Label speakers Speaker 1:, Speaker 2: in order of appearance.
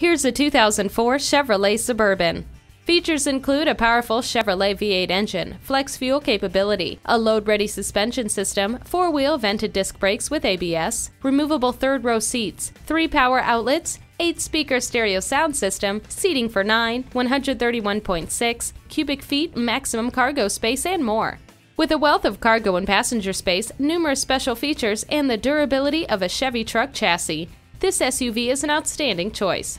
Speaker 1: Here's a 2004 Chevrolet Suburban. Features include a powerful Chevrolet V8 engine, flex fuel capability, a load-ready suspension system, four-wheel vented disc brakes with ABS, removable third-row seats, three power outlets, 8-speaker stereo sound system, seating for 9, 131.6 cubic feet maximum cargo space, and more. With a wealth of cargo and passenger space, numerous special features, and the durability of a Chevy truck chassis, this SUV is an outstanding choice.